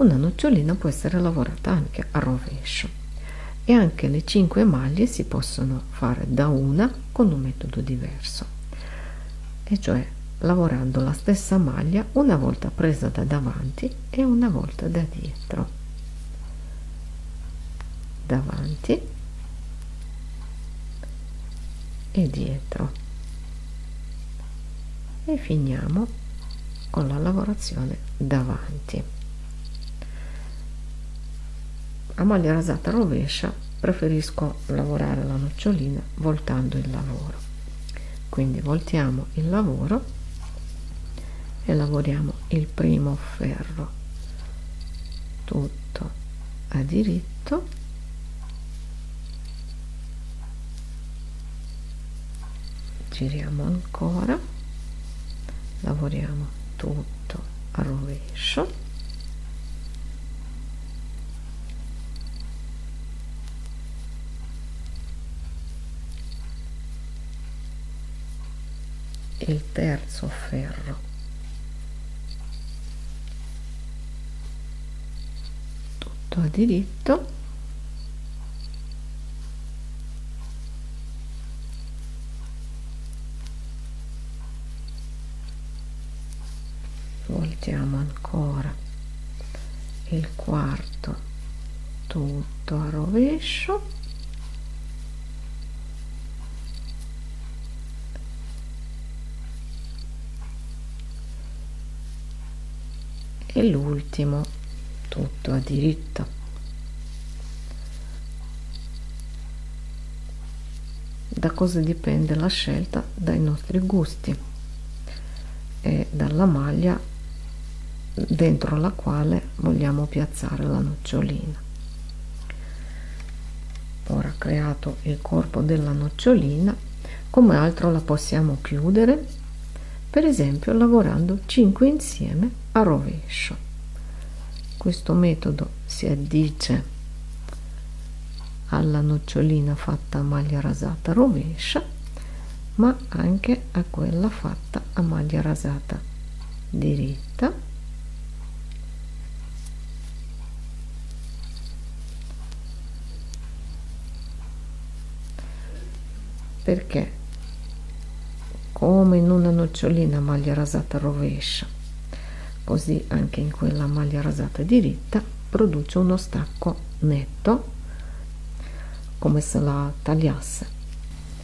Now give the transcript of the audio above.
una nocciolina può essere lavorata anche a rovescio. E anche le 5 maglie si possono fare da una con un metodo diverso. E cioè lavorando la stessa maglia una volta presa da davanti e una volta da dietro. Davanti e dietro. E finiamo con la lavorazione davanti a maglia rasata rovescia preferisco lavorare la nocciolina voltando il lavoro. Quindi voltiamo il lavoro e lavoriamo il primo ferro. Tutto a diritto. Giriamo ancora. Lavoriamo tutto a rovescio il terzo ferro. Tutto a diritto. Voltiamo ancora il quarto tutto a rovescio e l'ultimo tutto a diritto. Da cosa dipende la scelta? Dai nostri gusti e dalla maglia dentro la quale vogliamo piazzare la nocciolina. Ora creato il corpo della nocciolina come altro la possiamo chiudere per esempio lavorando 5 insieme a rovescio questo metodo si addice alla nocciolina fatta a maglia rasata rovescia ma anche a quella fatta a maglia rasata diritta. Perché come in una nocciolina maglia rasata rovescia. Così anche in quella maglia rasata diritta produce uno stacco netto come se la tagliasse